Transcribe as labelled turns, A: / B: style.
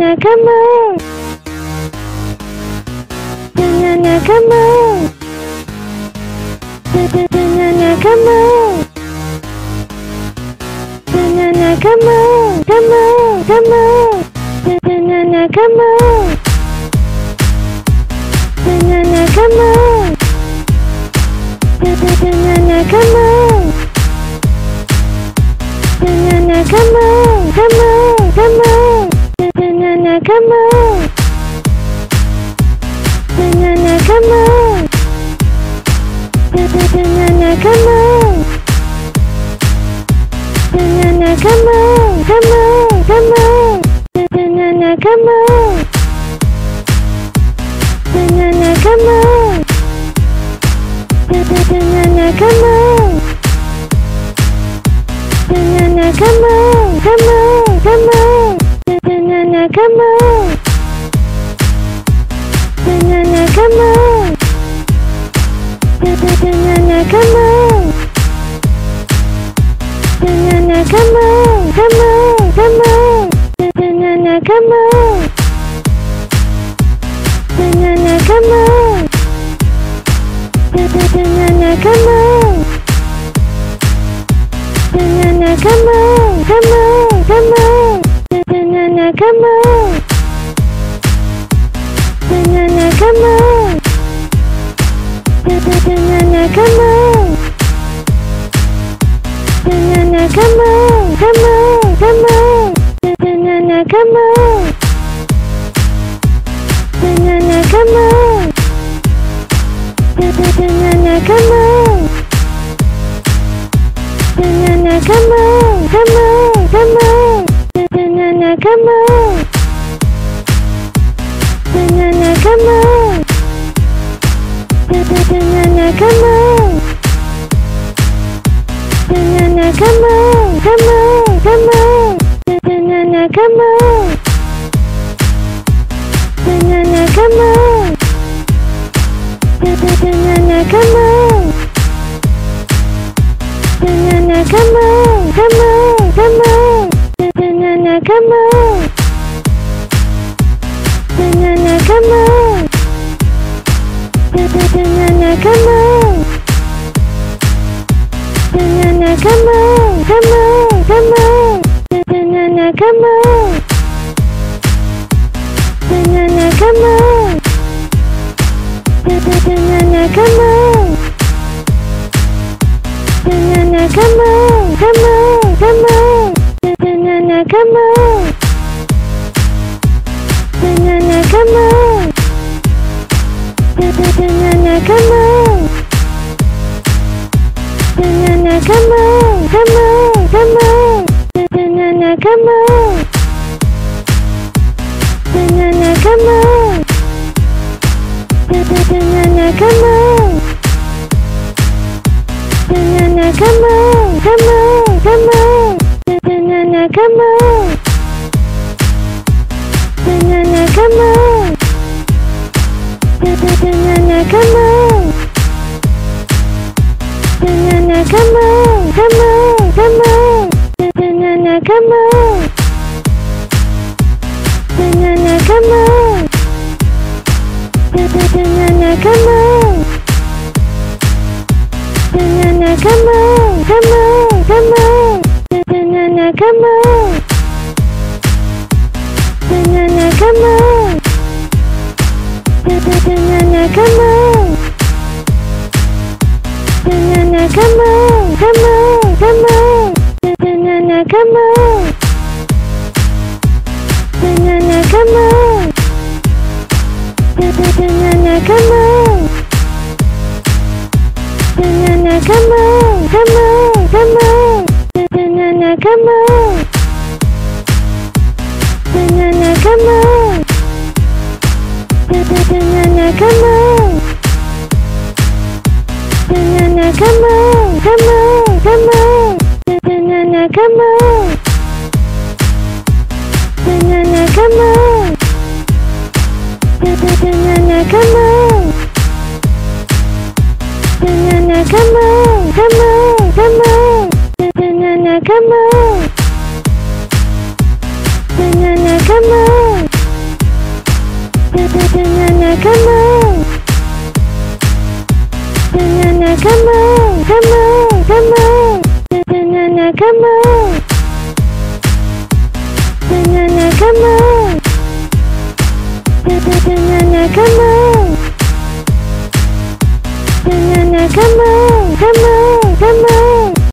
A: Jangan kamu Jangan kamu dengan agama dengan agama dengan agama dengan agama agama agama dengan agama dengan dengan agama dengan agama dengan agama dengan agama agama agama dengan agama dengan agama dengan agama dengan agama agama agama dengan agama dengan dengan agama dengan agama agama agama dengan agama dengan agama dengan agama dengan agama agama dengan agama dengan agama dengan agama dengan agama agama agama dengan agama dengan agama dengan agama dengan agama agama agama dengan dengan agama dengan agama dengan agama dengan agama agama agama dengan agama dengan dengan agama dengan agama dengan agama dengan agama agama agama dengan agama dengan agama dengan agama dengan agama agama agama dengan agama dengan agama dengan agama dengan agama agama agama dengan agama dengan agama dengan agama dengan agama agama agama dengan agama dengan agama dengan agama dengan agama agama agama dengan agama dengan agama come on. Come on, come on, come on. Banana, come on. Cảm ơn Cảm ơn Cảm ơn Cảm ơn Cảm ơn Cảm ơn Cảm ơn cảm ơn cảm ơn cảm ơn cảm ơn cảm ơn cảm ơn come on. Na na na come on.